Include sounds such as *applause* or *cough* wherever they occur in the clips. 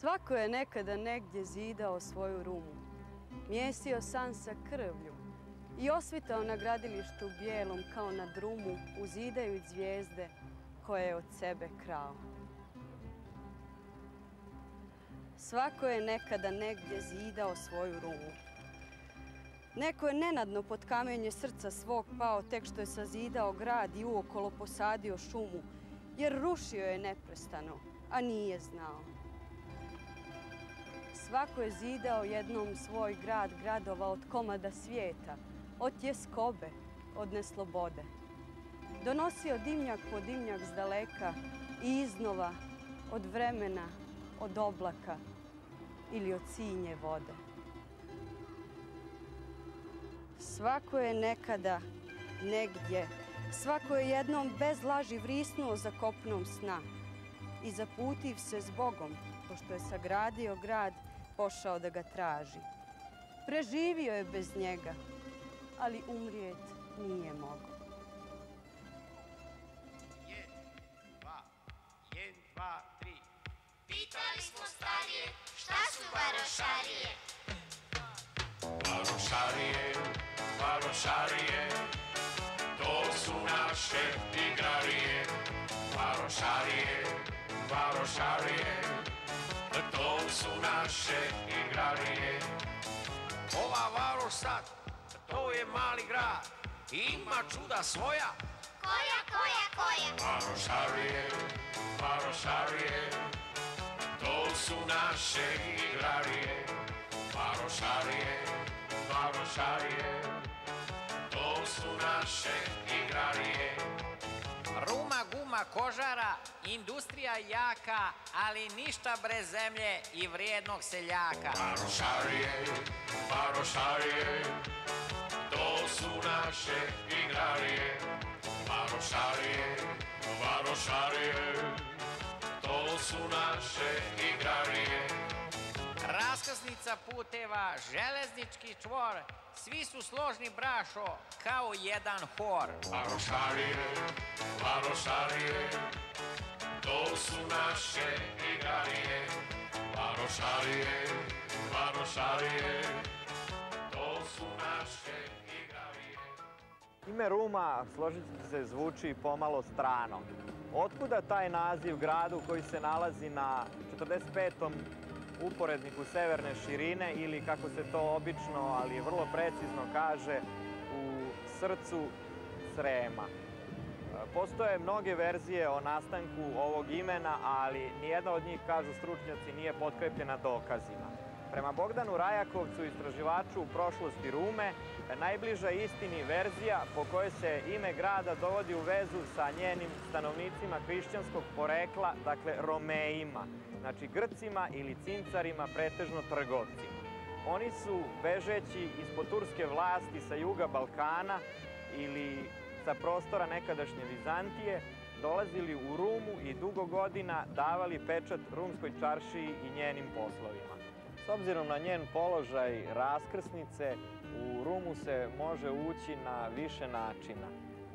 Svako je nekada negdje zidao svoju rumu, mjesio san sa krvlju i osvitao na gradilištu bijelom kao na drumu, uzidajuć zvijezde koje je od sebe krao. Svako je nekada negdje zidao svoju rumu. Neko je nenadno pod kamenje srca svog pao tek što je sazidao grad i uokolo posadio šumu, jer rušio je neprestano, a nije znao. Svako je zidao jednom svoj grad gradova od komada svijeta, od tjeskobe, od neslobode. Donosio dimnjak po dimnjak s daleka i iznova od vremena, od oblaka ili od sinje vode. Svako je nekada, negdje, svako je jednom bez laži vrisnuo za kopnom sna i zaputiv se s Bogom, pošto je sagradio grad, pošao da ga traži. Preživio je bez njega, ali umrijet nije mogao. Dva, tri. Pitali smo starije šta su varošarije. Varošarije, varošarije, to su naše igrarije. Varošarije, varošarije, to su naše igrarije. Ova varoš sad, to je mali grad. Ima čuda svoja. Koja, koja, koja? Varošarije, varošarije, to su naše igrarije. Varošarije, varošarije, to su naše igrarije. Guma, kožara, industrija jaka, ali ništa brez zemlje i vrijednog seljaka. Varošarije, varošarije, to su naše igrarije. Varošarije, varošarije, to su naše igrarije. Raskrsnica puteva, železnički čvor, svi su složni brašo, kao jedan hor. Varošarije, varošarije, to su naše igrarije. Varošarije, varošarije, to su naše igrarije. Ime Ruma, složit ćete se, zvuči pomalo strano. Otkuda taj naziv gradu koji se nalazi na 45. uporedniku severne širine ili kako se to obično, ali vrlo precizno kaže, u srcu Srema. Postoje mnoge verzije o nastanku ovog imena, ali nijedna od njih, kažu stručnjaci, nije potkrepljena dokazima. Prema Bogdanu Rajakovcu, istraživaču prošlosti Rume, najbliža istini verzija po kojoj se ime grada dovodi u vezu sa njenim stanovnicima hrišćanskog porekla, dakle Romejima, znači Grcima ili Cincarima, pretežno trgovcima. Oni su, bežeći ispod turske vlasti sa juga Balkana ili sa prostora nekadašnje Vizantije, dolazili u Rumu i dugo godina davali pečat rumskoj čaršiji i njenim poslovima. Obzirom na njen položaj raskrsnice, u Rumu se može ući na više načina.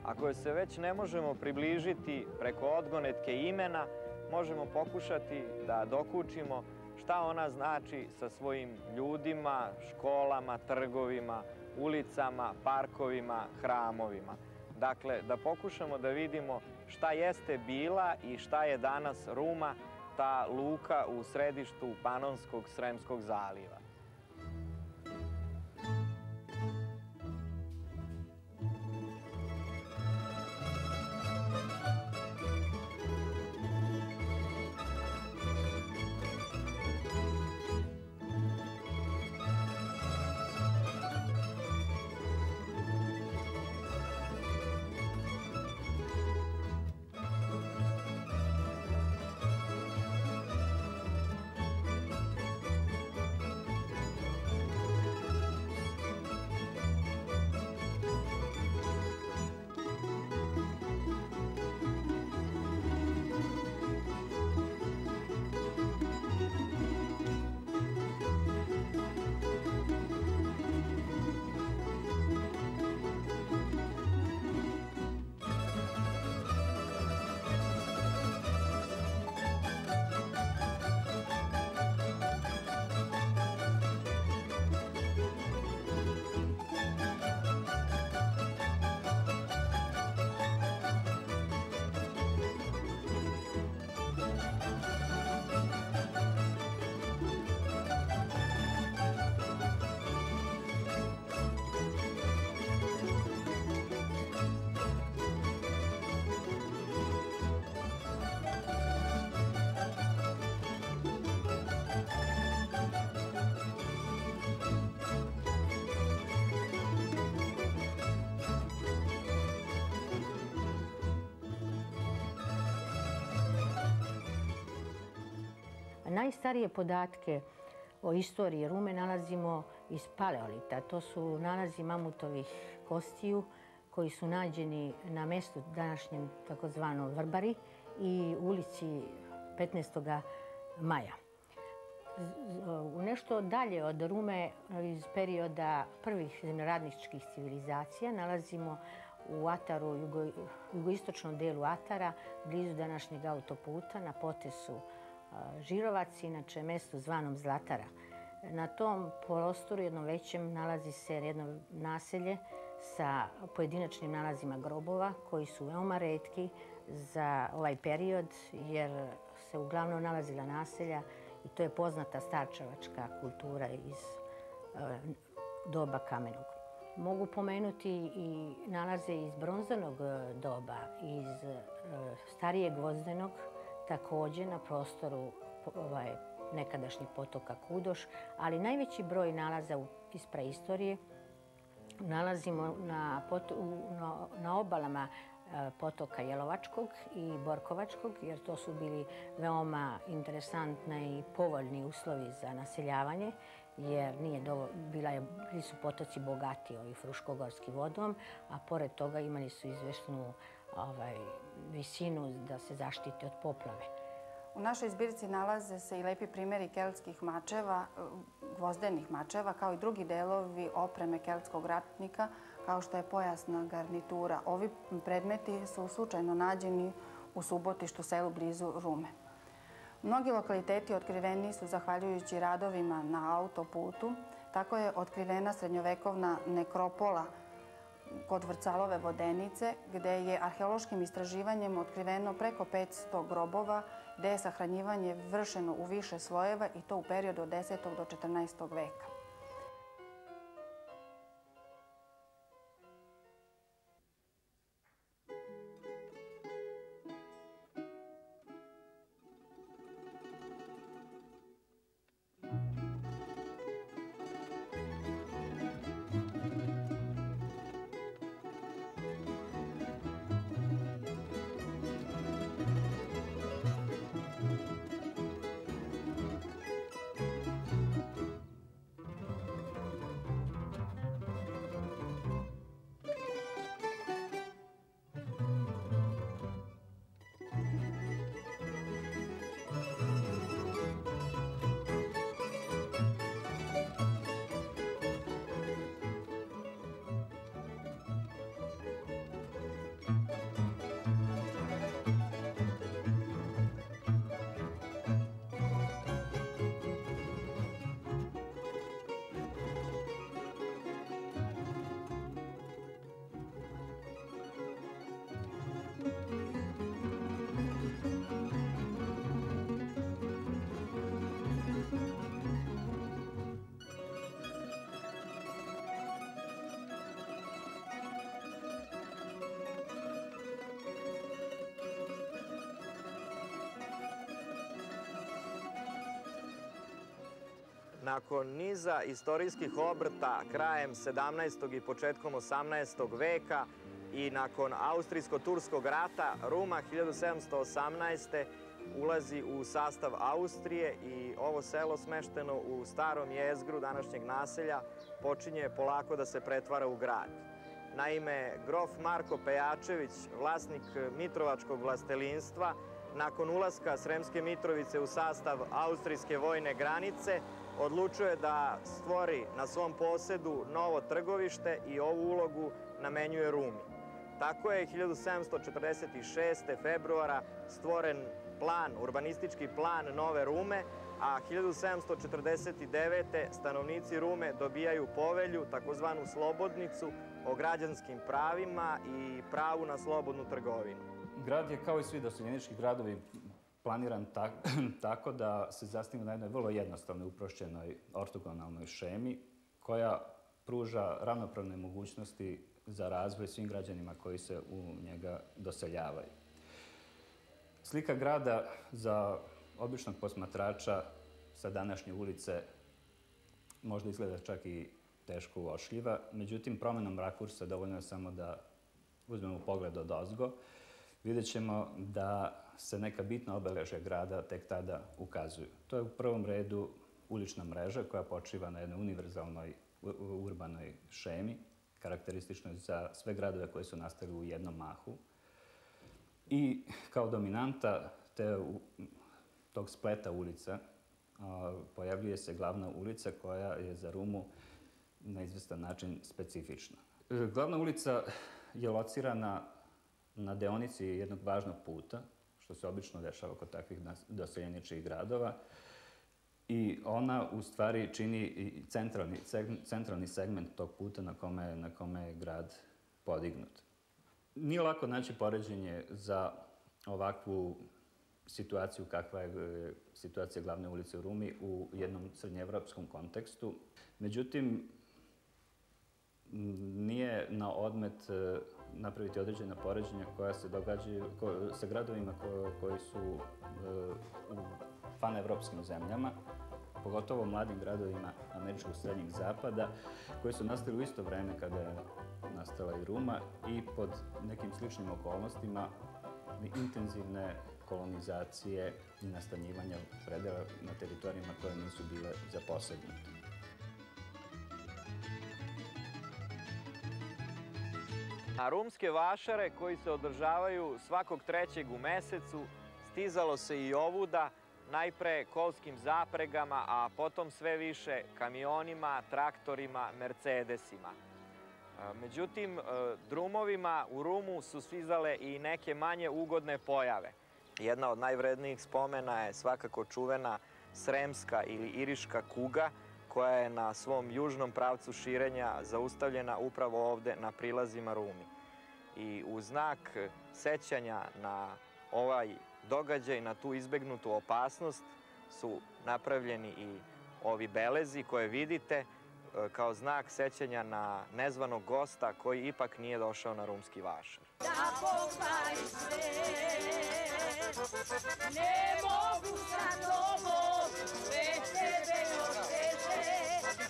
Ako se već ne možemo približiti preko odgonetke imena, možemo pokušati da dokučimo šta ona znači sa svojim ljudima, školama, trgovima, ulicama, parkovima, hramovima. Dakle, da pokušamo da vidimo šta jeste bila i šta je danas Ruma, ta luka u središtu Panonskog Sremskog zaliva. Najstarije podatke o istoriji Rume nalazimo iz paleolita. To su nalazi mamutovih kostiju koji su nađeni na mestu današnjem takozvano Vrbari i ulici 15. maja. Nešto dalje od Rume iz perioda prvih zemljoradničkih civilizacija nalazimo u Ataru, jugo, jugoistočnom delu Atara, blizu današnjeg autoputa, na potesu Žirovac, inače mesto zvanom Zlatara. Na tom prostoru, jednom većem, nalazi se jedno naselje sa pojedinačnim nalazima grobova koji su veoma redki za ovaj period jer se uglavnom nalazila naselja i to je poznata starčevačka kultura iz doba kamenog. Mogu pomenuti i nalaze iz bronzanog doba, iz starijeg gvozdenog, takođe na prostoru ovaj, nekadašnjih potoka Kudoš, ali najveći broj nalaza iz preistorije nalazimo na, na, na obalama potoka Jelovačkog i Borkovačkog, jer to su bili veoma interesantne i povoljni uslovi za naseljavanje, jer nije dovo, bila je, bili su potoci bogati ovi fruškogorski vodom, a pored toga imali su izvešnu ovaj, visinu da se zaštite od poplave. U našoj zbirci nalaze se i lepi primjeri keltskih mačeva, gvozdenih mačeva, kao i drugi delovi opreme keltskog ratnika, kao što je pojasna garnitura. Ovi predmeti su slučajno nađeni u Subotištu, selu blizu Rume. Mnogi lokaliteti otkriveni su zahvaljujući radovima na autoputu. Tako je otkrivena srednjovekovna nekropola kod Vrcalove vodenice, gde je arheološkim istraživanjem otkriveno preko 500 grobova, gde je sahranjivanje vršeno u više slojeva i to u periodu od 10. do 14. veka. Nakon niza istorijskih obrta krajem 17. i početkom 18. veka i nakon Austrijsko-Turskog rata, Ruma 1718. ulazi u sastav Austrije i ovo selo smešteno u starom jezgru današnjeg naselja počinje polako da se pretvara u grad. Naime, grof Marko Pejačević, vlasnik Mitrovačkog vlastelinstva, nakon ulaska Sremske Mitrovice u sastav Austrijske vojne granice, odlučuje da stvori na svom posedu novo trgovište i ovu ulogu namenjuje Rumi. Tako je 1746. februara stvoren plan, urbanistički plan Nove Rume, a 1749. stanovnici Rume dobijaju povelju, takozvanu slobodnicu, o građanskim pravima i pravu na slobodnu trgovinu. Grad je kao i svi doseljenički gradovi planiran tak, *clears throat* tako da se zasniva na jednoj vrlo jednostavnoj, uprošćenoj ortogonalnoj šemi koja pruža ravnopravne mogućnosti za razvoj svim građanima koji se u njega doseljavaju. Slika grada za običnog posmatrača sa današnje ulice možda izgleda čak i teško uošljiva, međutim promenom rakursa dovoljno je samo da uzmemo pogled od ozgo. Vidjet ćemo da se neka bitna obeležja grada tek tada ukazuju. To je u prvom redu ulična mreža koja počiva na jednoj univerzalnoj urbanoj šemi, karakterističnoj za sve gradove koji su nastali u jednom mahu. I kao dominanta te, tog spleta ulica pojavljuje se glavna ulica koja je za Rumu na izvestan način specifična. Glavna ulica je locirana na deonici jednog važnog puta, što se obično dešava kod takvih doseljeničih gradova, i ona u stvari čini centralni, centralni segment tog puta na kome, na kome je grad podignut. Nije lako naći poređenje za ovakvu situaciju kakva je situacija glavne ulice u Rumi u jednom srednjevropskom kontekstu. Međutim, nije na odmet napraviti određena poređenja koja se događaju sa gradovima koji su e, u panevropskim zemljama, pogotovo mladim gradovima američkog srednjeg zapada, koji su nastali u isto vreme kada je nastala i Ruma i pod nekim sličnim okolnostima intenzivne kolonizacije i nastanjivanja predela na teritorijama koje nisu bile zaposednute. Na rumske vašare koji se održavaju svakog trećeg u mesecu stizalo se i ovuda, najpre kolskim zapregama, a potom sve više kamionima, traktorima, Mercedesima. Međutim, drumovima u Rumu su stizale i neke manje ugodne pojave. Jedna od najvrednijih spomena je svakako čuvena Sremska ili Iriška kuga, koja je na svom južnom pravcu širenja zaustavljena upravo ovde na prilazima Rumi. I u znak sećanja na ovaj događaj, na tu izbegnutu opasnost, su napravljeni i ovi belezi koje vidite e, kao znak sećanja na nezvanog gosta koji ipak nije došao na rumski vašar. Da pokvari sve, ne mogu sa tobom, već tebe još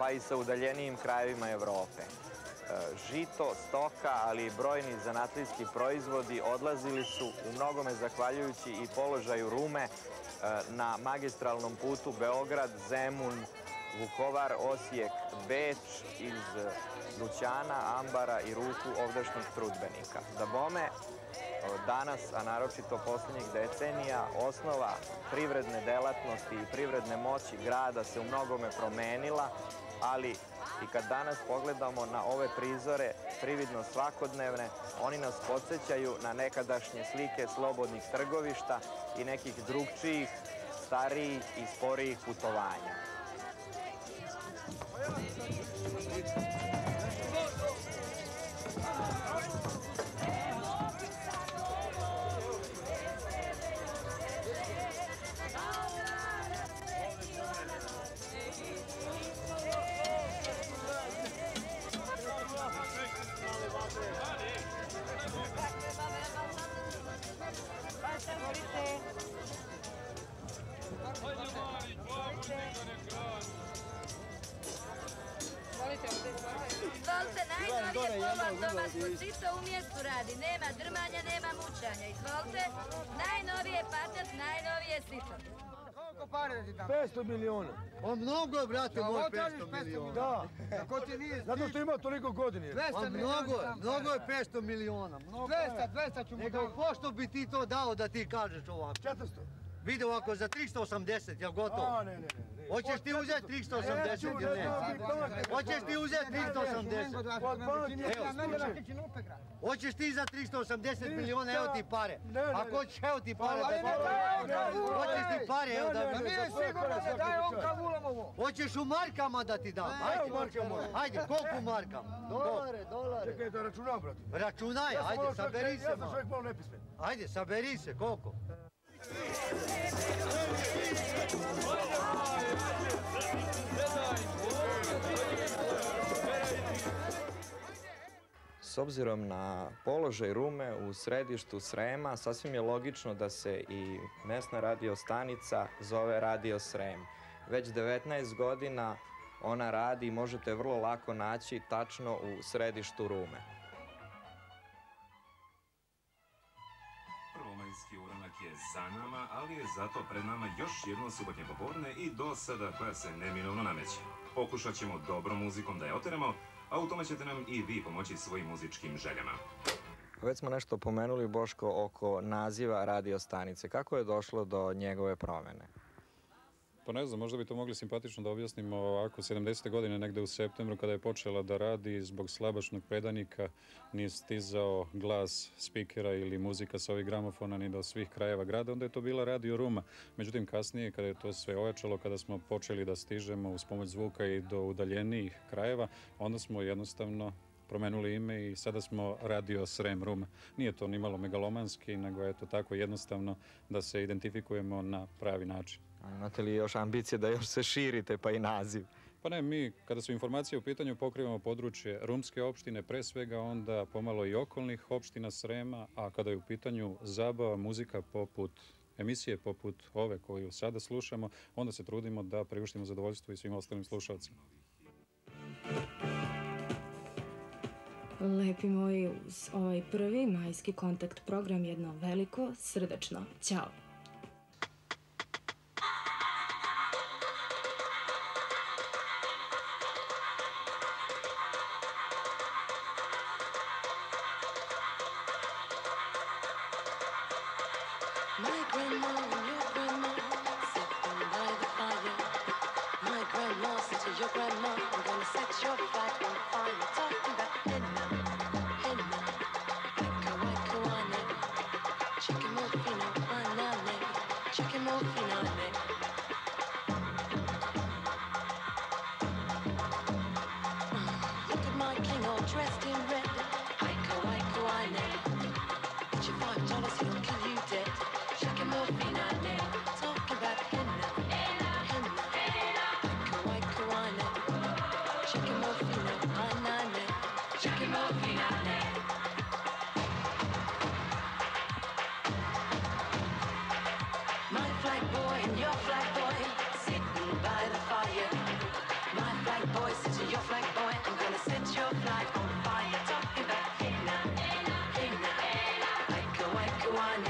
pa i sa udaljenijim krajevima Evrope. E, žito, stoka, ali i brojni zanatlijski proizvodi odlazili su u mnogome zahvaljujući i položaju Rume e, na magistralnom putu Beograd, Zemun, Vukovar, Osijek, Beč iz Lućana, Ambara i ruku ovdašnjih trudbenika. Da bome, danas, a naročito poslednjih decenija, osnova privredne delatnosti i privredne moći grada se u mnogome promenila, ali i kad danas pogledamo na ove prizore, prividno svakodnevne, oni nas podsjećaju na nekadašnje slike slobodnih trgovišta i nekih drugčijih, starijih i sporijih putovanja. Čisto u mjestu radi. Nema drmanja, nema mučanja. Izvolite, najnovije patent, najnovije sito. Koliko pare da ti dam? 500 miliona. O mnogo je, brate, moj 500 miliona. Da. Kako ti nije Zato što ima toliko godine. 200 mnogo je, mnogo je 500 miliona. 200, 200 ću mu dati. Nego pošto bi ti to dao da ti kažeš ovako? 400. Vidi ovako za 380, jel gotovo? A, ne, ne, ne. Hoćeš ti uzeti 380 ili ne? Hoćeš ti uzeti 380? Evo. Hoćeš ti za 380 miliona, evo ti pare. Ako hoćeš, evo ti pare. Hoćeš ti pare, evo da mi... Nije sigurno da daj on kavulam ovo. Hoćeš u markama da ti dam? Ajde, markama. Ajde, koliko u markama? Dolare, dolare. Čekaj da računam, brate. Računaj, ajde, saberi se Ja sam čovjek malo nepismen. Ajde, saberi se, koliko? S obzirom na položaj Rume u središtu Srema, sasvim je logično da se i mesna radio stanica zove Radio Srem. Već 19 godina ona radi i možete vrlo lako naći tačno u središtu Rume. Prvomajski uranak je za nama, ali je zato pred nama još jedno subotnje popodne i dosada koja se neminovno nameće. Pokušat ćemo dobrom muzikom da je oteramo, a u tome ćete nam i vi pomoći svojim muzičkim željama. Već smo nešto pomenuli, Boško, oko naziva radio stanice. Kako je došlo do njegove promene? Pa ne znam, možda bi to mogli simpatično da objasnimo ovako. 70. godine, negde u septembru, kada je počela da radi, zbog slabašnog predanika nije stizao glas spikera ili muzika sa ovih gramofona ni do svih krajeva grada, onda je to bila Radio Ruma. Međutim, kasnije, kada je to sve ojačalo, kada smo počeli da stižemo uz pomoć zvuka i do udaljenijih krajeva, onda smo jednostavno promenuli ime i sada smo Radio Srem Rum. Nije to ni malo megalomanski, nego je to tako jednostavno da se identifikujemo na pravi način. Imate li još ambicije da još se širite, pa i naziv? Pa ne, mi kada su informacije u pitanju pokrivamo područje Rumske opštine, pre svega onda pomalo i okolnih opština Srema, a kada je u pitanju zabava, muzika poput emisije poput ove koju sada slušamo, onda se trudimo da priuštimo zadovoljstvo i svim ostalim slušalcima. Lepi moji, uz ovaj prvi majski kontakt program jedno veliko srdačno ćao. Interesting. one.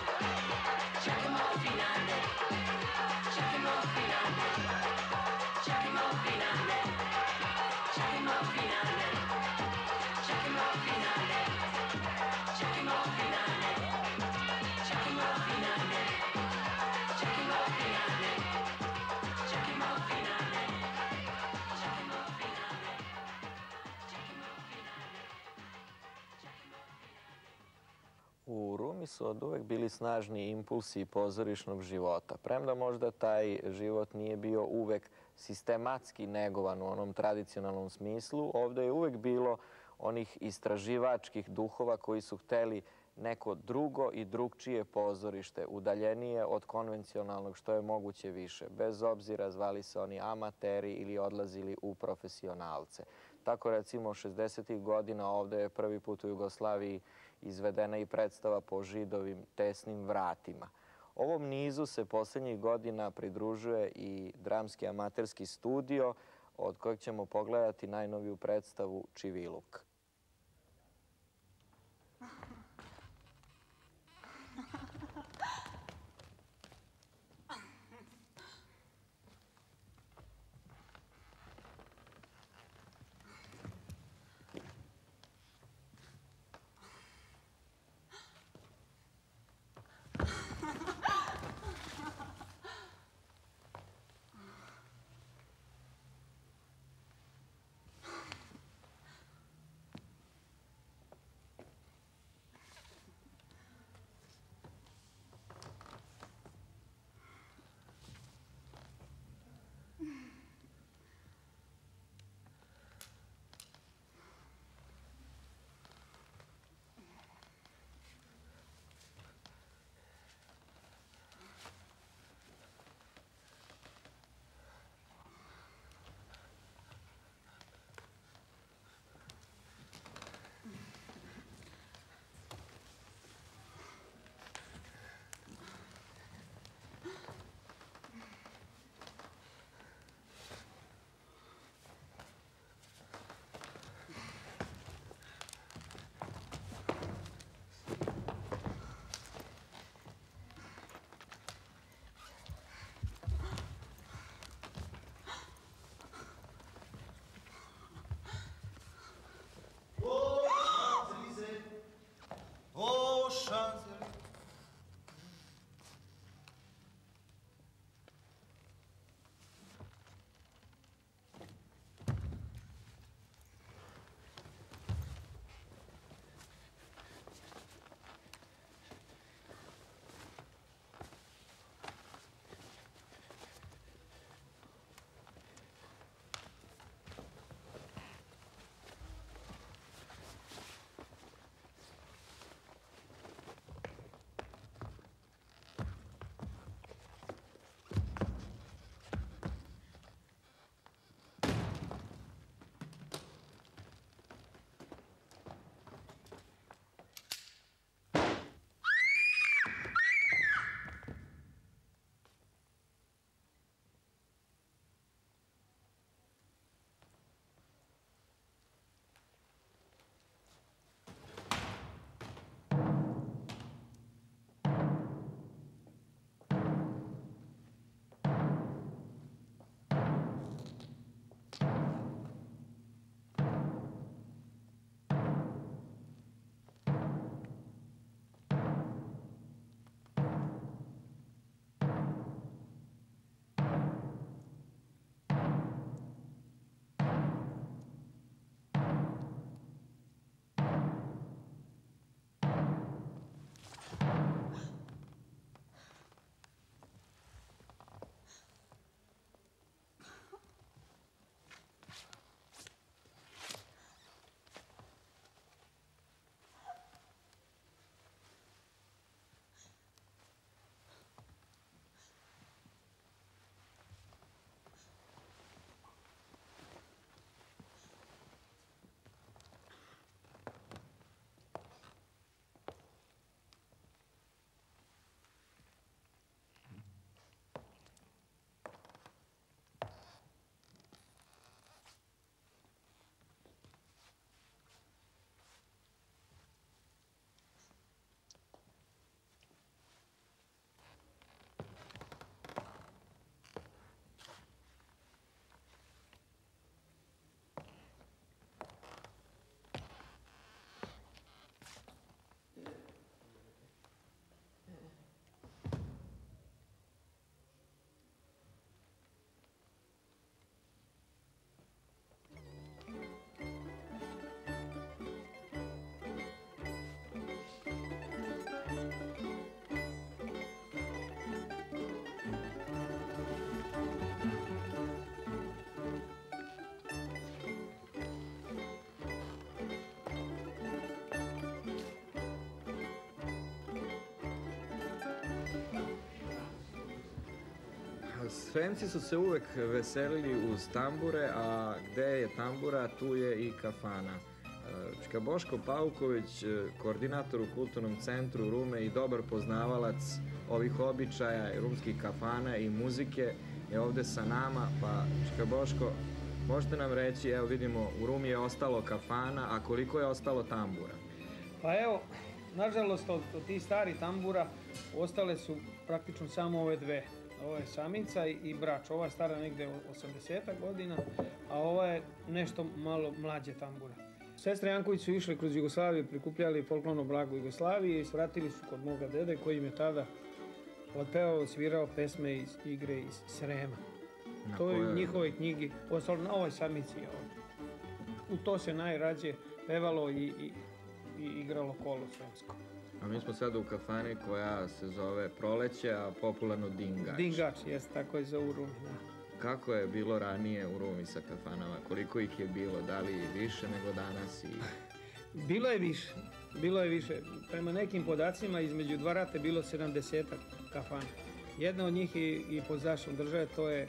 su od uvek bili snažni impulsi pozorišnog života. Premda možda taj život nije bio uvek sistematski negovan u onom tradicionalnom smislu, ovde je uvek bilo onih istraživačkih duhova koji su hteli neko drugo i drugčije pozorište, udaljenije od konvencionalnog što je moguće više, bez obzira zvali se oni amateri ili odlazili u profesionalce. Tako recimo 60. godina ovde je prvi put u Jugoslaviji izvedena i predstava po židovim tesnim vratima. Ovom nizu se poslednjih godina pridružuje i dramski amaterski studio, od kojeg ćemo pogledati najnoviju predstavu Čiviluk. Sremci su se uvek veselili uz tambure, a gde je tambura, tu je i kafana. E, Čka Boško Pauković, e, koordinator u kulturnom centru Rume i dobar poznavalac ovih običaja, rumskih kafana i muzike, je ovde sa nama, pa Čka Boško, možete nam reći, evo vidimo, u Rumi je ostalo kafana, a koliko je ostalo tambura? Pa evo, nažalost, od, od tih starih tambura ostale su praktično samo ove dve. Ovo je samica i, brač. Ova je stara negde 80 godina, a ova je nešto malo mlađe tambura. Sestre Janković su išle kroz Jugoslaviju, prikupljali folklorno blago Jugoslavije i svratili su kod moga dede koji im je tada otpevao, svirao pesme iz igre iz Srema. Na to je u njihovoj knjigi, ostalo na ovoj samici je ovdje. U to se najrađe pevalo i, i, i igralo kolo sremsko. A mi smo sada u kafani koja se zove Proleće, a popularno Dingač. Dingač, jes, tako je zovu Rumi, da. Kako je bilo ranije u Rumi sa kafanama? Koliko ih je bilo? Da li više nego danas? I... *laughs* Bilo je više, bilo je više. Prema nekim podacima između dva rata je bilo 70 kafana. Jedna od njih i, i pod zaštitom države, to je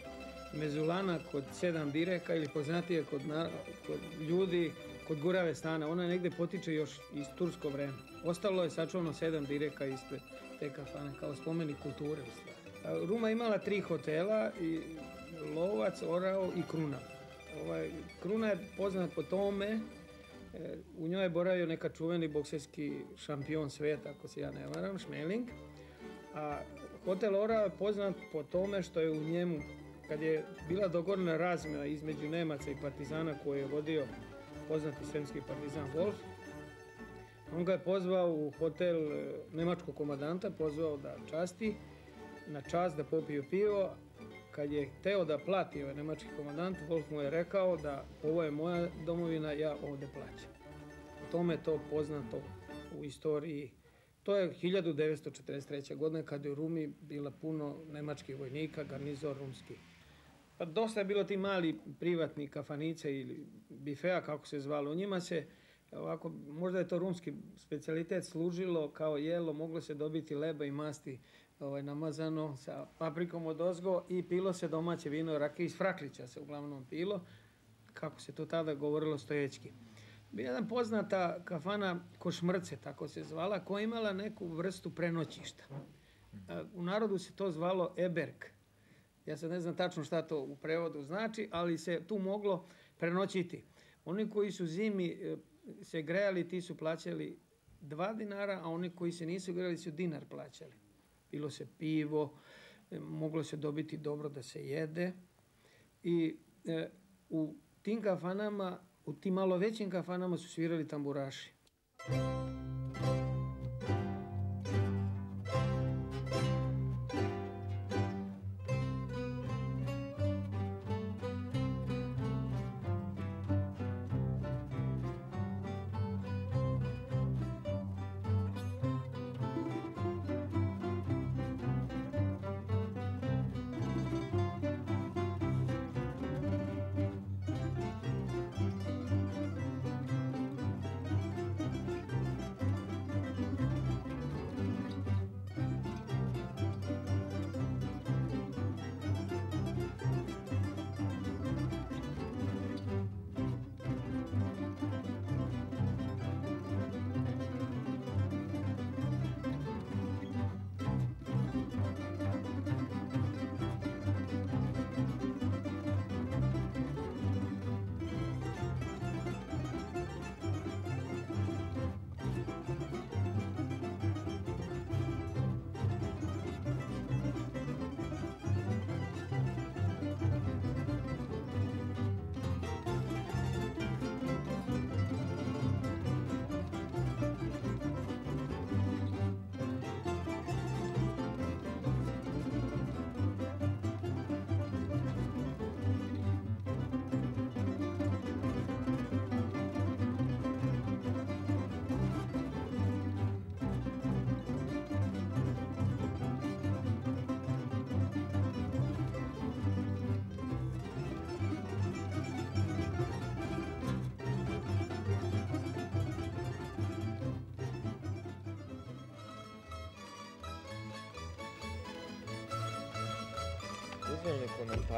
Mezulana kod sedam direka ili poznatije kod, na- kod ljudi kod Gurave stana. Ona negde potiče još iz tursko vreme. Ostalo je sačuvano sedam direka ispred te kafane kao spomenik kulture u stvari. Ruma imala tri hotela, i Lovac, Orao i Kruna. Ovaj, Kruna je poznat po tome E, U njoj je boravio neka čuveni bokserski šampion sveta, ako se ja ne varam, Šmeling. A hotel Ora je poznat po tome što je u njemu, kad je bila dogovorena razmjena između Nemaca i Partizana koje je vodio poznati sremski partizan Wolf, on ga je pozvao u hotel e, nemačkog komadanta, pozvao da časti, na čast da popiju pivo. Kad je hteo da plati ovaj nemački komandant, Wolf mu je rekao da ovo je moja domovina, ja ovde plaćam. U tome je to poznato u istoriji. To je 1943. godina kada je u Rumi bila puno nemačkih vojnika, garnizor rumski. Pa dosta je bilo ti mali privatni kafanica ili bifea, kako se zvalo. U njima se, ovako, možda je to rumski specialitet, služilo kao jelo, moglo se dobiti leba i masti ovaj, namazano sa paprikom od ozgo i pilo se domaće vino, rake iz Fraklića se uglavnom pilo, kako se to tada govorilo stojećki. Bila jedna poznata kafana Košmrce, tako se zvala, koja je imala neku vrstu prenoćišta. A, U narodu se to zvalo Eberg. Ja sad ne znam tačno šta to u prevodu znači, ali se tu moglo prenoćiti. Oni koji su zimi e, se grejali, ti su plaćali dva dinara, a oni koji se nisu grejali su dinar plaćali. Bilo se pivo, e, moglo se dobiti dobro da se jede. I e, u tim kafanama, u tim malo većim kafanama su svirali tamburaši. vizualni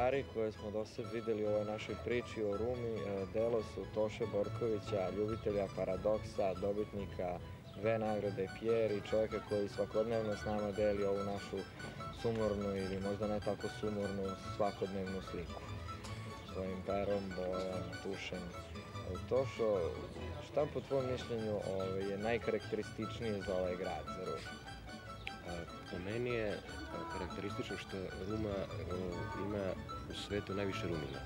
komentari koje smo do sad videli u ovoj našoj priči o Rumi e, delo su Toše Borkovića, ljubitelja paradoksa, dobitnika dve nagrade Pierre i čovjeka koji svakodnevno s nama deli ovu našu sumornu ili možda ne tako sumornu svakodnevnu sliku. Svojim perom, bojom, tušem. E, Tošo, šta po tvojom mišljenju ovaj, je najkarakterističnije za ovaj grad, za Rumu? Po meni je a, karakteristično što Ruma ima u svetu najviše Rumina.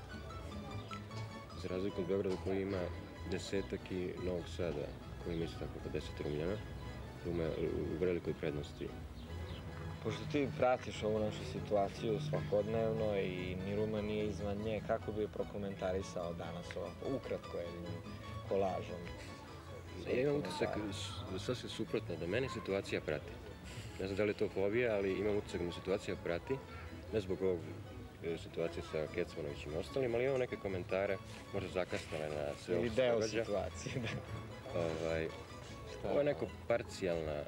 Za razliku od Beograda koji ima desetak i Novog Sada koji ima isto tako oko deset Rumljana. Ruma je u velikoj prednosti. Pošto ti pratiš ovu našu situaciju svakodnevno i ni Ruma nije izvan nje, kako bi je prokomentarisao danas ovako, ukratko jednim kolažom? Ja imam utisak sasvim suprotno, da mene situacija prati. Ne znam da li je to fobija, ali imam utisak da me situacija prati. Ne zbog ovog situacije sa Kecmanovićim i ostalim, ali imam neke komentare, možda zakasnale na sve ovo Ili deo situacije, da. Ovaj, ovo je neko parcijalna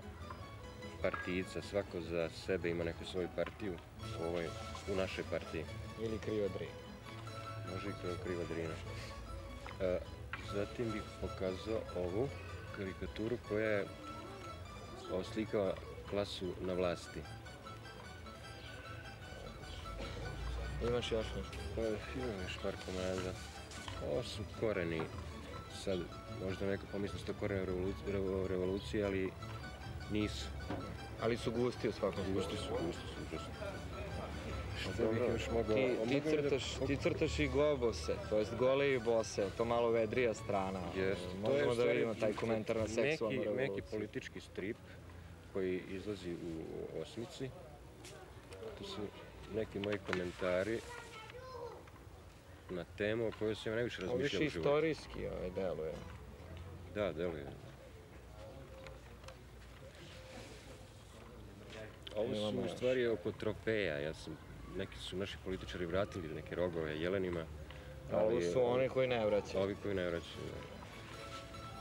partijica, svako za sebe ima neku svoju partiju u, ovoj, u našoj partiji. Ili krivo dri. Može i krivo, kriva drina. E, zatim bih pokazao ovu karikaturu koja je oslikava klasu na vlasti. Imaš još nešto? Pa, imam još par komada. Ovo su koreni, sad možda neko pomisli da su to koreni revolucije, revolucije, ali nisu. Ali su gusti u svakom slučaju. Gusti su, gusti su, užasno. Šta Dobro, bih još mogao... ti, da crtaš, ti crtaš i gobose, to jest gole i bose, to malo vedrija strana. Jest. Možemo je da vidimo taj komentar na seksualnu neki, revoluciju. Neki politički strip koji izlazi u osmici. Tu su neki moji komentari na temu o kojoj sam ja najviše više razmišljao u životu. istorijski ovaj deluje. Da, deluje. Ovo su u stvari oko trofeja. Ja sam, neki su naši političari vratili neke rogove jelenima. A ovo su oni koji ne vraćaju. Ovi koji ne vraćaju,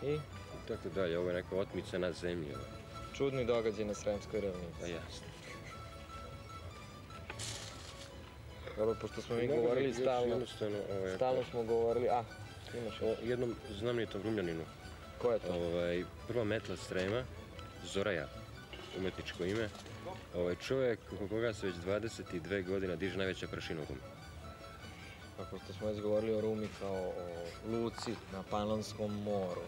da. I? I tako dalje. Ovo je neka otmica na zemlji. ovo. Čudni događaj na Sremskoj ravnici. Pa jasno. Dobro, pošto smo mi govorili stalno, ovaj, stalno smo govorili, a, imaš O jednom znamenitom Rumljaninu. Ko je to? Ovaj, prva metla Srema, Zoraja, umetničko ime. Ovaj čovjek oko koga se već 22 godina diže najveća prašina u Rumi. Pa pošto smo već govorili o Rumi kao o luci na Panonskom moru,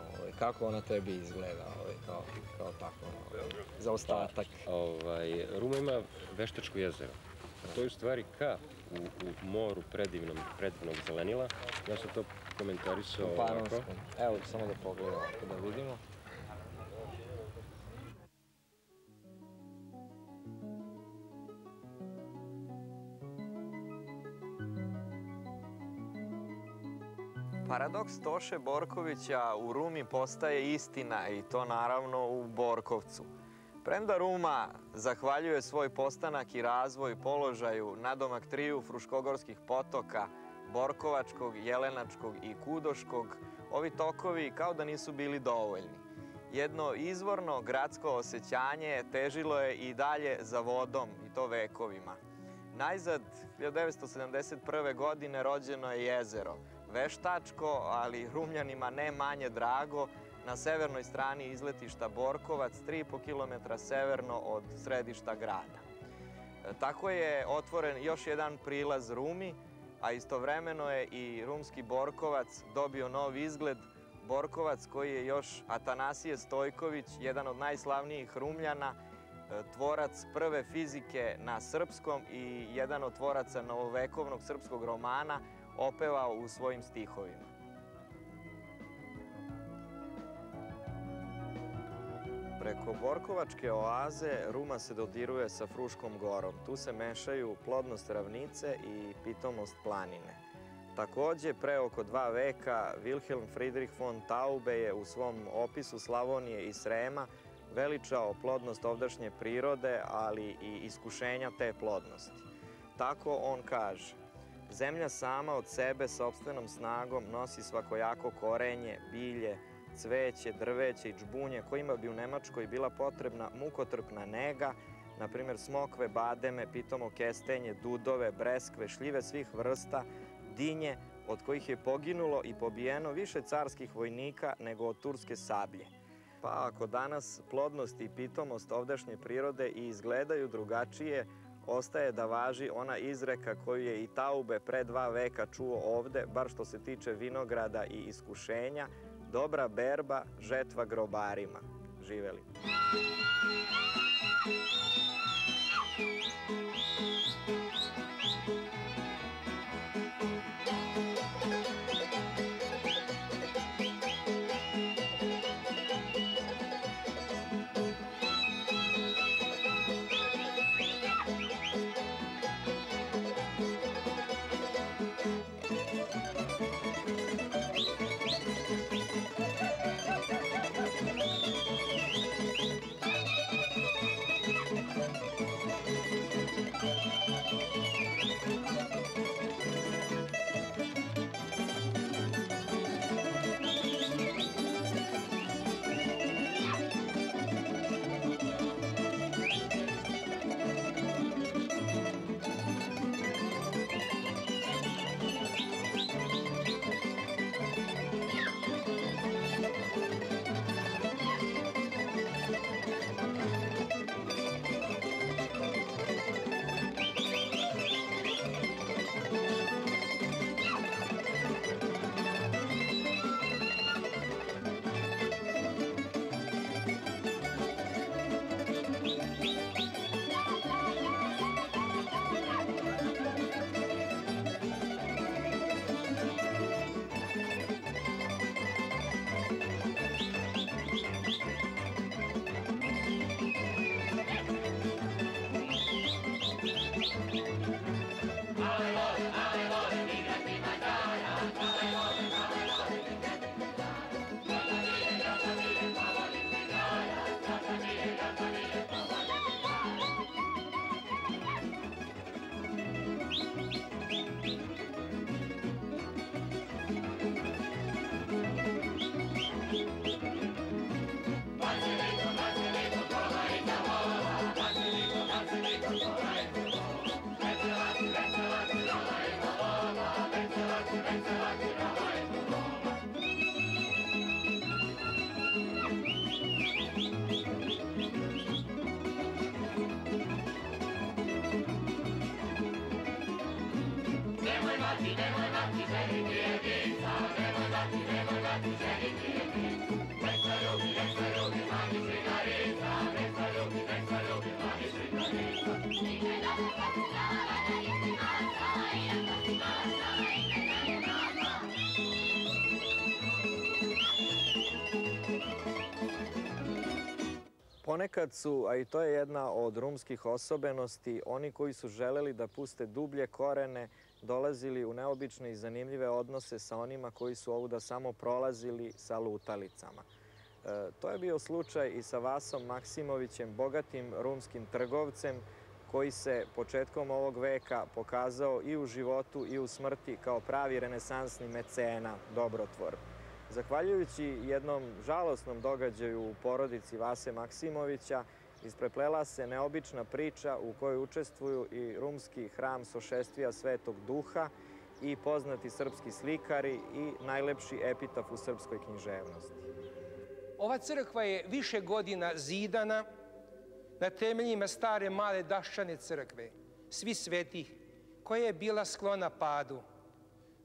ovaj, kako ona tebi izgleda ovaj, kao, kao tako, ovaj, za ostatak? Ovaj, Ruma ima veštačko jezero. A to je u stvari kap u, u moru predivnom, predivnog zelenila. Ja sam to komentarisao ovako. Panonskom. Evo, samo da pogledamo, da vidimo. Paradoks Toše Borkovića u Rumi postaje istina i to naravno u Borkovcu. Premda Ruma zahvaljuje svoj postanak i razvoj položaju nadomak triju fruškogorskih potoka, Borkovačkog, Jelenačkog i Kudoškog, ovi tokovi kao da nisu bili dovoljni. Jedno izvorno gradsko osjećanje težilo je i dalje za vodom i to vekovima. Najzad, 1971. godine rođeno je jezero. Veštačko, ali Rumljanima ne manje drago, na severnoj strani izletišta Borkovac, 3,5 km severno od središta grada. E, Tako je otvoren još jedan prilaz Rumi, a istovremeno je i rumski Borkovac dobio nov izgled. Borkovac koji je još Atanasije Stojković, jedan od najslavnijih Rumljana, e, tvorac prve fizike na srpskom i jedan od tvoraca novovekovnog srpskog romana, opevao u svojim stihovima. Preko Borkovačke oaze Ruma se dodiruje sa Fruškom gorom. Tu se mešaju plodnost ravnice i pitomost planine. Takođe, pre oko dva veka, Wilhelm Friedrich von Taube je u svom opisu Slavonije i Srema veličao plodnost ovdašnje prirode, ali i iskušenja te plodnosti. Tako on kaže, zemlja sama od sebe sobstvenom snagom nosi svakojako korenje, bilje, cveće, drveće i džbunje kojima bi u Nemačkoj bila potrebna mukotrpna nega na primjer smokve, bademe, pitomo kestenje, dudove, breskve, šljive svih vrsta, dinje, od kojih je poginulo i pobijeno više carskih vojnika nego od turske sablje. Pa ako danas plodnost i pitomost ovdašnje prirode i izgledaju drugačije, ostaje da važi ona izreka koju je i Taube pre dva veka čuo ovde, bar što se tiče vinograda i iskušenja, dobra berba, žetva grobarima. Živeli. Ponekad su, a i to je jedna od rumskih osobenosti, oni koji su želeli da puste dublje korene, dolazili u neobične i zanimljive odnose sa onima koji su ovuda samo prolazili sa lutalicama. E, to je bio slučaj i sa Vasom Maksimovićem, bogatim rumskim trgovcem, koji se početkom ovog veka pokazao i u životu i u smrti kao pravi renesansni mecena, dobrotvor. Zahvaljujući jednom žalosnom događaju u porodici Vase Maksimovića, ispreplela se neobična priča u kojoj učestvuju i rumski hram Sošestvija Svetog Duha i poznati srpski slikari i najlepši epitaf u srpskoj književnosti. Ova crkva je više godina zidana na temeljima stare male daščane crkve, svi svetih, koja je bila sklona padu.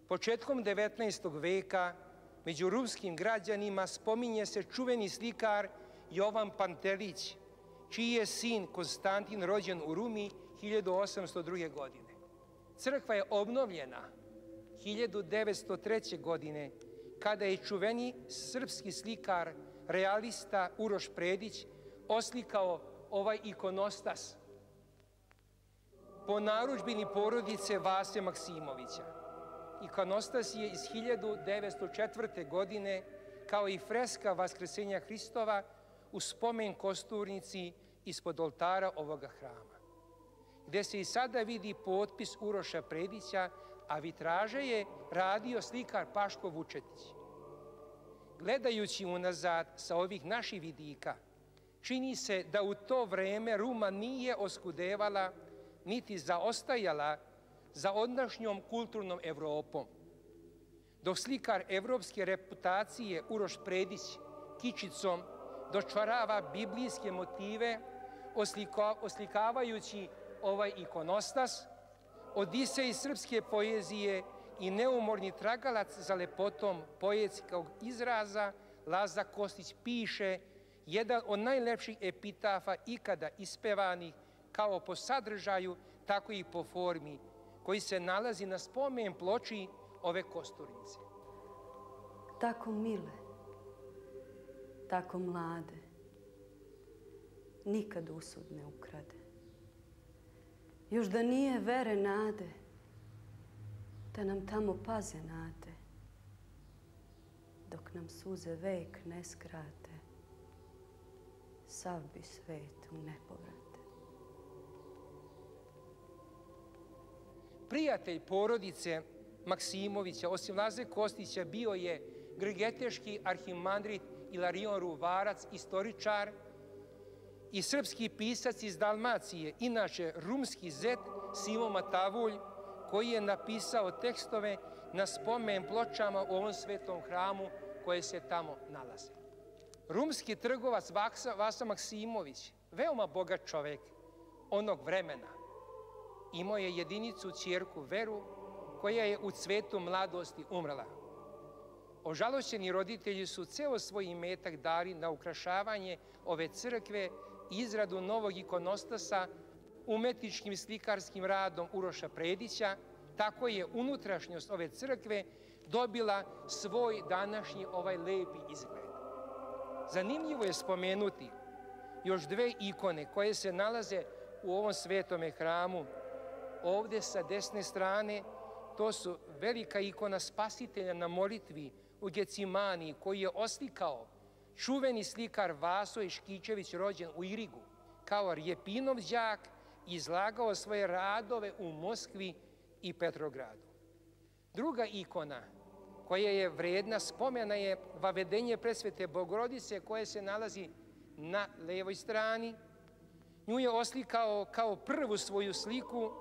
Početkom 19. veka među rumskim građanima spominje se čuveni slikar Jovan Pantelić, čiji je sin Konstantin rođen u Rumi 1802. godine. Crkva je obnovljena 1903. godine kada je čuveni srpski slikar, realista Uroš Predić oslikao ovaj ikonostas po naručbini porodice Vase Maksimovića. Ikonostas je iz 1904. godine kao i freska Vaskresenja Hristova u spomen kosturnici ispod oltara ovoga hrama, gde se i sada vidi potpis Uroša Predića, a vitraže je radio slikar Paško Vučetić. Gledajući unazad sa ovih naših vidika, čini se da u to vreme Ruma nije oskudevala niti zaostajala za odnašnjom kulturnom Evropom. Dok slikar evropske reputacije Uroš Predić kičicom dočvarava biblijske motive oslika, oslikavajući ovaj ikonostas, Odisej srpske poezije i neumorni tragalac za lepotom poetskog izraza Laza Kostić piše jedan od najlepših epitafa ikada ispevanih kao po sadržaju, tako i po formi, koji se nalazi na spomen ploči ove kosturnice. Tako mile, tako mlade, nikad usud ne ukrade. Još da nije vere nade, da nam tamo paze nade, dok nam suze vek ne skrate, sav bi svet u nepovrate. Prijatelj porodice Maksimovića, osim Laze Kostića, bio je grgeteški arhimandrit Ilarion Ruvarac, istoričar, i srpski pisac iz Dalmacije, inače rumski zet Simo Matavulj, koji je napisao tekstove na spomen pločama u ovom svetom hramu koje se tamo nalaze. Rumski trgovac Vasa Maksimović, veoma bogat čovek onog vremena, imao je jedinicu čjerku Veru, koja je u cvetu mladosti umrla. Ožaloćeni roditelji su ceo svoj imetak dali na ukrašavanje ove crkve izradu novog ikonostasa umetničkim slikarskim radom Uroša Predića, tako je unutrašnjost ove crkve dobila svoj današnji ovaj lepi izgled. Zanimljivo je spomenuti još dve ikone koje se nalaze u ovom svetome hramu. Ovde sa desne strane to su velika ikona spasitelja na molitvi u Gecimani koji je oslikao čuveni slikar Vaso Iškićević rođen u Irigu, kao Rjepinov đak, izlagao svoje radove u Moskvi i Petrogradu. Druga ikona koja je vredna spomena je Vavedenje presvete Bogorodice koje se nalazi na levoj strani. Nju je oslikao kao prvu svoju sliku,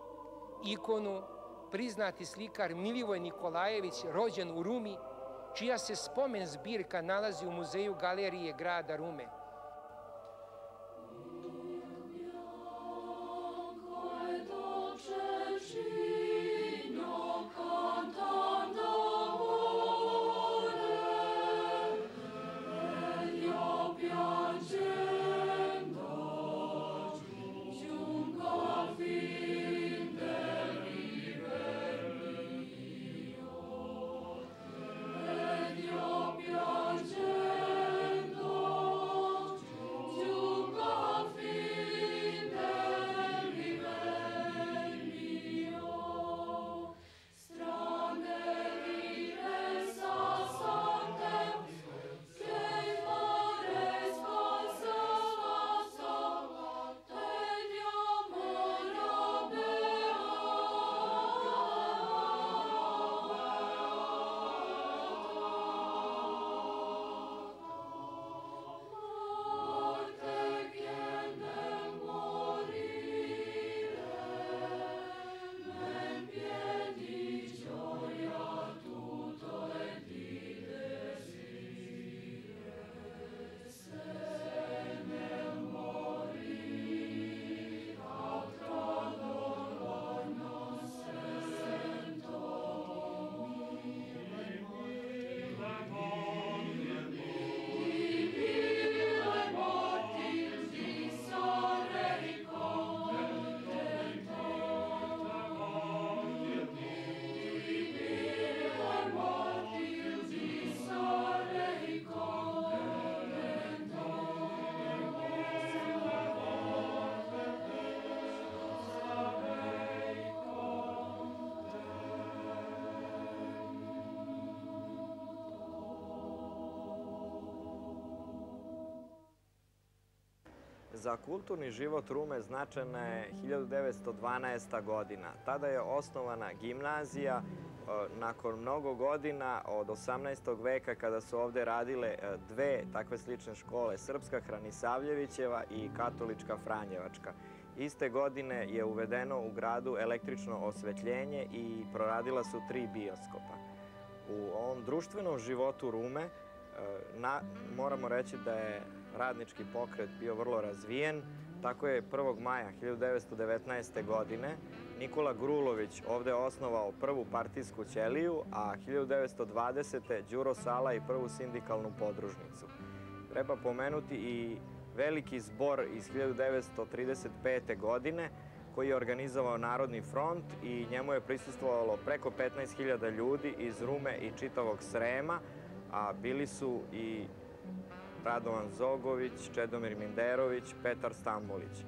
ikonu, priznati slikar Milivoj Nikolajević, rođen u Rumi čija se spomen zbirka nalazi u muzeju galerije grada Rume. Za kulturni život Rume značajna je 1912. godina. Tada je osnovana gimnazija, e, nakon mnogo godina od 18. veka kada su ovde radile e, dve takve slične škole, Srpska Hranisavljevićeva i Katolička Franjevačka. Iste godine je uvedeno u gradu električno osvetljenje i proradila su tri bioskopa. U ovom društvenom životu Rume na, moramo reći da je radnički pokret bio vrlo razvijen. Tako je 1. maja 1919. godine Nikola Grulović ovde osnovao prvu partijsku ćeliju, a 1920. Đuro Sala i prvu sindikalnu podružnicu. Treba pomenuti i veliki zbor iz 1935. godine koji je organizovao Narodni front i njemu je prisustvovalo preko 15.000 ljudi iz Rume i čitavog Srema, a bili su i Radovan Zogović, Čedomir Minderović, Petar Stambolić.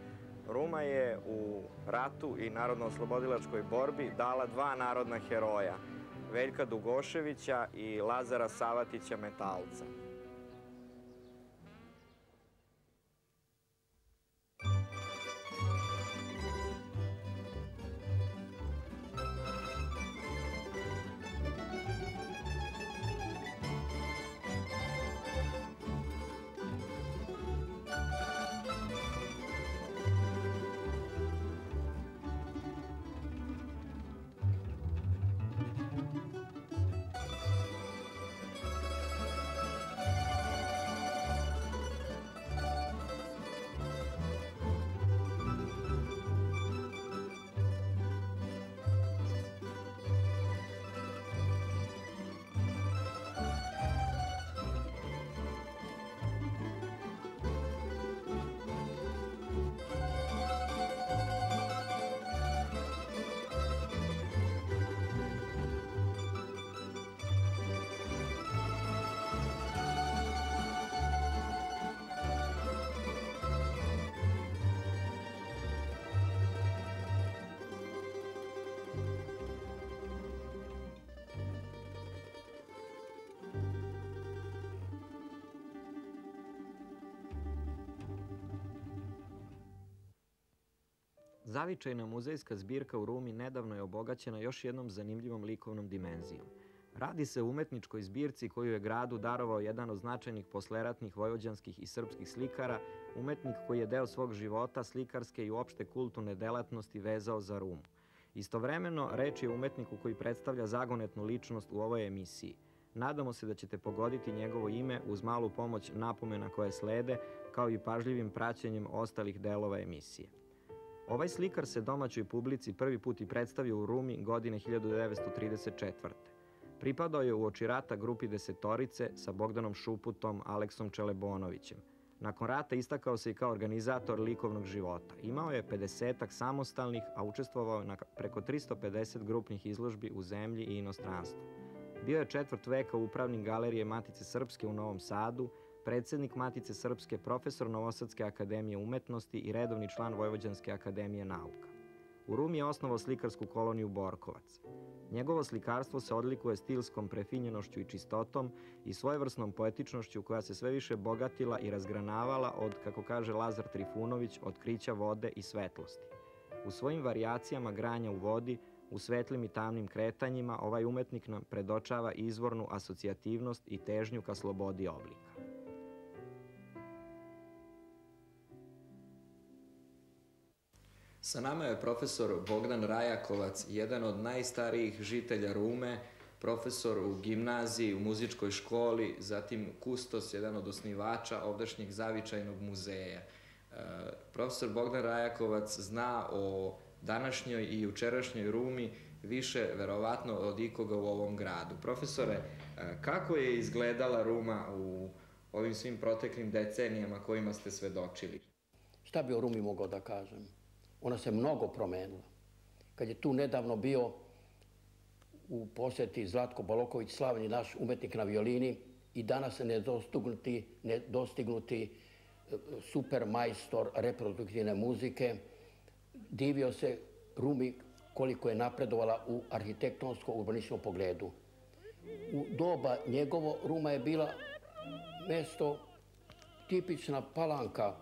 Ruma je u ratu i narodno-oslobodilačkoj borbi dala dva narodna heroja, Veljka Dugoševića i Lazara Savatića Metalca. Zavičajna muzejska zbirka u Rumi nedavno je obogaćena još jednom zanimljivom likovnom dimenzijom. Radi se o umetničkoj zbirci koju je gradu darovao jedan od značajnih posleratnih vojvođanskih i srpskih slikara, umetnik koji je deo svog života, slikarske i uopšte kulturne delatnosti vezao za Rumu. Istovremeno, reč je umetniku koji predstavlja zagonetnu ličnost u ovoj emisiji. Nadamo se da ćete pogoditi njegovo ime uz malu pomoć napomena koje slede, kao i pažljivim praćenjem ostalih delova emisije. Ovaj slikar se domaćoj publici prvi put i predstavio u Rumi godine 1934. Pripadao je u oči rata grupi desetorice sa Bogdanom Šuputom, Aleksom Čelebonovićem. Nakon rata istakao se i kao organizator likovnog života. Imao je 50 samostalnih, a učestvovao na preko 350 grupnih izložbi u zemlji i inostranstvu. Bio je četvrt veka upravnik galerije Matice Srpske u Novom Sadu, predsednik Matice Srpske, profesor Novosadske akademije umetnosti i redovni član Vojvođanske akademije nauka. U Rumi je osnovao slikarsku koloniju Borkovac. Njegovo slikarstvo se odlikuje stilskom prefinjenošću i čistotom i svojevrsnom poetičnošću koja se sve više bogatila i razgranavala od, kako kaže Lazar Trifunović, otkrića vode i svetlosti. U svojim varijacijama granja u vodi, u svetlim i tamnim kretanjima, ovaj umetnik nam predočava izvornu asocijativnost i težnju ka slobodi oblika. Sa nama je profesor Bogdan Rajakovac, jedan od najstarijih žitelja Rume, profesor u gimnaziji, u muzičkoj školi, zatim kustos, jedan od osnivača ovdašnjeg zavičajnog muzeja. E, profesor Bogdan Rajakovac zna o današnjoj i jučerašnjoj Rumi više verovatno od ikoga u ovom gradu. Profesore, e, kako je izgledala Ruma u ovim svim proteklim decenijama kojima ste svedočili? Šta bi o Rumi mogao da kažem? Ona se mnogo promenila. Kad je tu nedavno bio u poseti Zlatko Baloković, slavni naš umetnik na violini, i danas nedostignuti, nedostignuti e, super majstor reproduktivne muzike, divio se Rumi koliko je napredovala u arhitektonsko-urbanističkom pogledu. U doba njegovo Ruma je bila mesto tipična palanka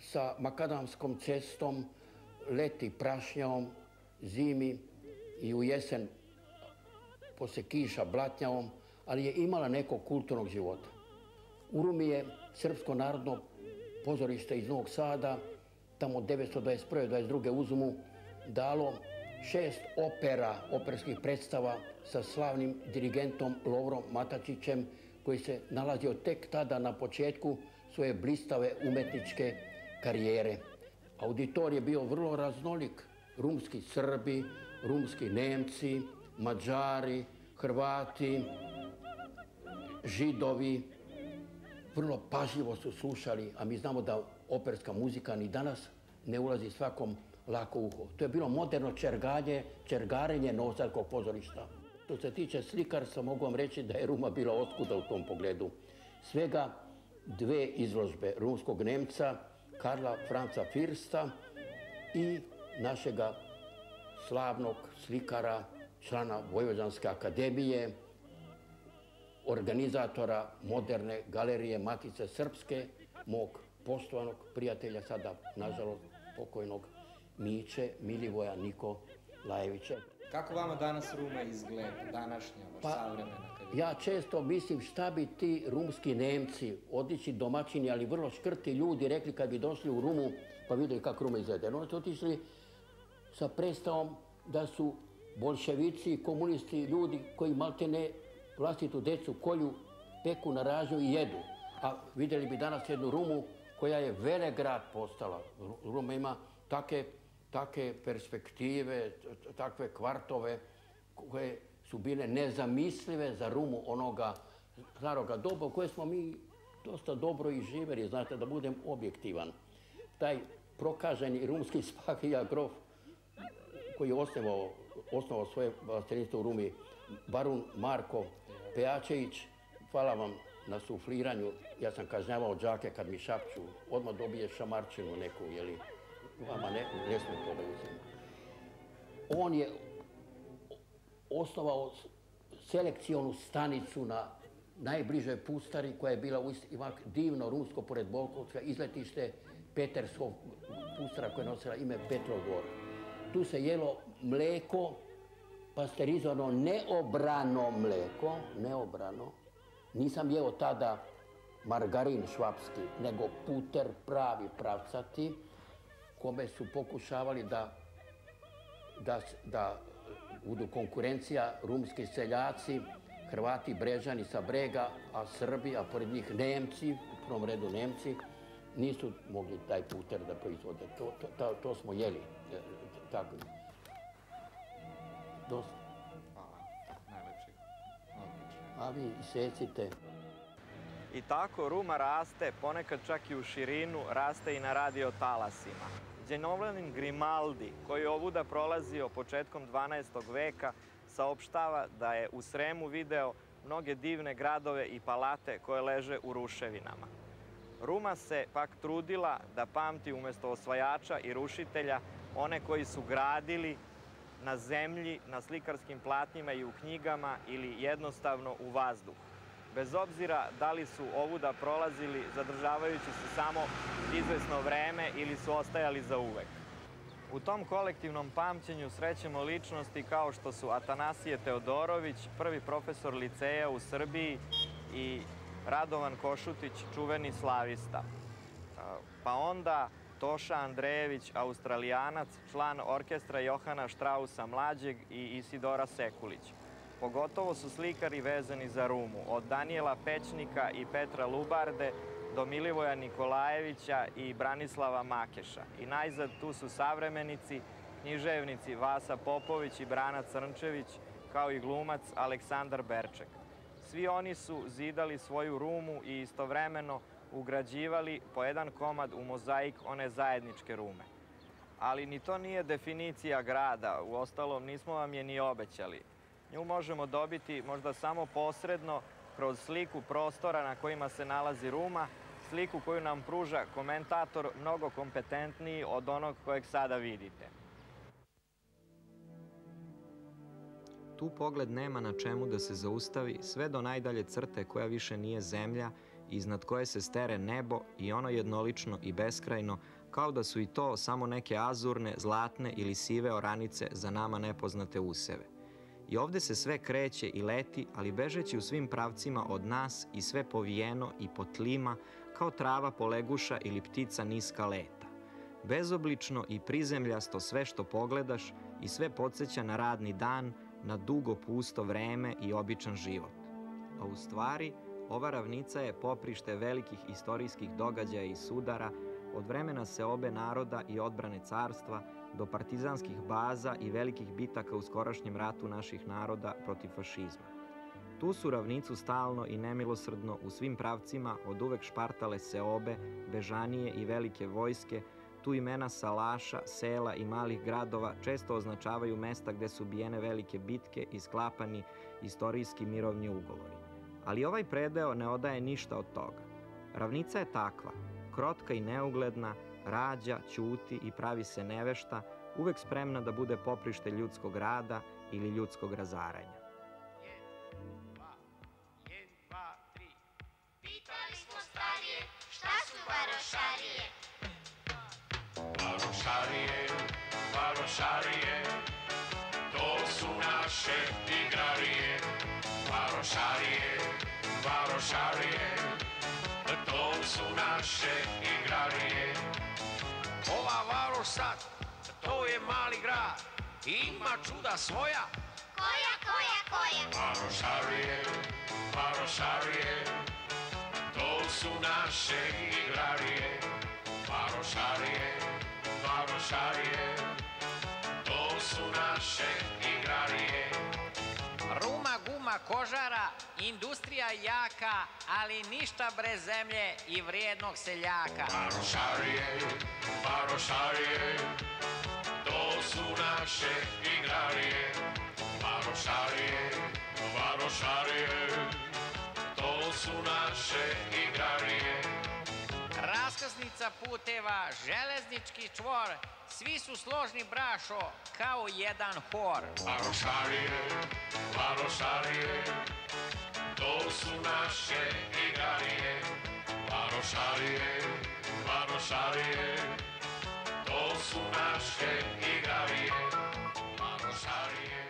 sa makadamskom cestom, leti prašnjavom, zimi i u jesen poslije kiša blatnjavom, ali je imala nekog kulturnog života. U Rumi je Srpsko narodno pozorište iz Novog Sada, tamo 1921. 22. uzumu, dalo šest opera, operskih predstava sa slavnim dirigentom Lovrom Matačićem, koji se nalazio tek tada na početku svoje blistave umetničke karijere. Auditor je bio vrlo raznolik. Rumski Srbi, rumski Nemci, Mađari, Hrvati, Židovi. Vrlo pažljivo su slušali, a mi znamo da operska muzika ni danas ne ulazi svakom lako uho. To je bilo moderno čerganje, čergarenje Novosadskog pozorišta. Što se tiče slikarstva, mogu vam reći da je Ruma bila oskuda u tom pogledu. Svega dve izložbe rumskog Nemca, Karla Franca Firsta i našega slavnog slikara, člana Vojvođanske akademije, organizatora moderne galerije Matice Srpske, mog poštovanog prijatelja, sada nažalost pokojnog Miće Milivoja Niko Lajevića. Kako vama danas Ruma izgleda, današnja, Pa, savremena? Ja često mislim šta bi ti rumski Nemci, odlični domaćini, ali vrlo škrti ljudi, rekli kad bi došli u Rumu pa vidjeli kako Ruma izgleda. Oni su otišli sa predstavom da su bolševici, komunisti, ljudi koji maltene vlastitu decu kolju, peku na ražnju i jedu. A vidjeli bi danas jednu Rumu koja je velegrad postala. Ruma ima take, take perspektive, takve kvartove koje su bile nezamislive za Rumu onoga staroga doba koje smo mi dosta dobro i živjeli, znate, da budem objektivan. Taj prokaženi rumski *laughs* spahija grof koji je osnovao, osnovao svoje vlastenistvo u Rumi, barun Marko Pejačević, hvala vam na sufliranju. Ja sam kažnjavao džake kad mi šapću, odmah dobije šamarčinu neku, jeli, vama ne, ne smije to da uzim. On je osnovao selekcionu stanicu na najbližoj pustari koja je bila ima divno rumsko pored Bolkovca izletište Peterskog pustara koja je nosila ime Petrovdvor. Tu se jelo mleko, pasterizovano neobrano mleko, neobrano. Nisam jeo tada margarin švapski, nego puter pravi pravcati, kome su pokušavali da, da, da budu konkurencija rumski seljaci, Hrvati, Brežani sa brega, a Srbi, a pored njih Nemci, u prvom redu Nemci, nisu mogli taj puter da proizvode. To, to, to, smo jeli. e, Tako. Dosta. A vi secite. I tako Ruma raste, ponekad čak i u širinu, raste i na radio talasima. Genovlanin Grimaldi, koji je ovuda prolazio početkom 12. veka, saopštava da je u Sremu video mnoge divne gradove i palate koje leže u ruševinama. Ruma se pak trudila da pamti umesto osvajača i rušitelja one koji su gradili na zemlji, na slikarskim platnjima i u knjigama ili jednostavno u vazduhu. Bez obzira da li su ovuda prolazili zadržavajući se samo izvesno vreme ili su ostajali za uvek. U tom kolektivnom pamćenju srećemo ličnosti kao što su Atanasije Teodorović, prvi profesor liceja u Srbiji i Radovan Košutić, čuveni slavista. Pa onda Toša Andrejević, australijanac, član orkestra Johana Štrausa mlađeg i Isidora Sekulić. Pogotovo su slikari vezani za Rumu, od Danijela Pećnika i Petra Lubarde do Milivoja Nikolajevića i Branislava Makeša. I najzad tu su savremenici, književnici Vasa Popović i Brana Crnčević, kao i glumac Aleksandar Berček. Svi oni su zidali svoju rumu i istovremeno ugrađivali po jedan komad u mozaik one zajedničke rume. Ali ni to nije definicija grada, u ostalom nismo vam je ni obećali. Nju možemo dobiti možda samo posredno kroz sliku prostora na kojima se nalazi Ruma, sliku koju nam pruža komentator mnogo kompetentniji od onog kojeg sada vidite. Tu pogled nema na čemu da se zaustavi sve do najdalje crte koja više nije zemlja, iznad koje se stere nebo i ono jednolično i beskrajno, kao da su i to samo neke azurne, zlatne ili sive oranice za nama nepoznate useve. I ovde se sve kreće i leti, ali bežeći u svim pravcima od nas i sve povijeno i po tlima, kao trava poleguša ili ptica niska leta. Bezoblično i prizemljasto sve što pogledaš i sve podsjeća na radni dan, na dugo pusto vreme i običan život. A u stvari, ova ravnica je poprište velikih istorijskih događaja i sudara od vremena seobe naroda i odbrane carstva do partizanskih baza i velikih bitaka u skorašnjem ratu naših naroda protiv fašizma. Tu su ravnicu stalno i nemilosrdno u svim pravcima od uvek špartale seobe, bežanije i velike vojske, tu imena salaša, sela i malih gradova često označavaju mesta gde su bijene velike bitke i sklapani istorijski mirovni ugovori. Ali ovaj predeo ne odaje ništa od toga. Ravnica je takva, krotka i neugledna, rađa, ćuti i pravi se nevešta, uvek spremna da bude poprište ljudskog rada ili ljudskog razaranja. Pitali smo starije, šta su varošarije? Varošarije, varošarije, to su naše igrarije. Varošarije, varošarije, to su naše igrarije. Sad, to je mali grad, ima čuda svoja. Koja, koja, koja? Varošarije, varošarije, to su naše igrarije. Varošarije, varošarije, to su naše igrarije. Guma, kožara, industrija jaka, ali ništa brez zemlje i vrijednog seljaka. Varošarije, varošarije, to su naše igrarije. Varošarije, varošarije, to su naše igrarije raskaznica puteva, železnički čvor, svi su složni brašo kao jedan hor. Varošarije, varošarije, to su naše igarije. Varošarije, varošarije, to su naše igarije. Varošarije.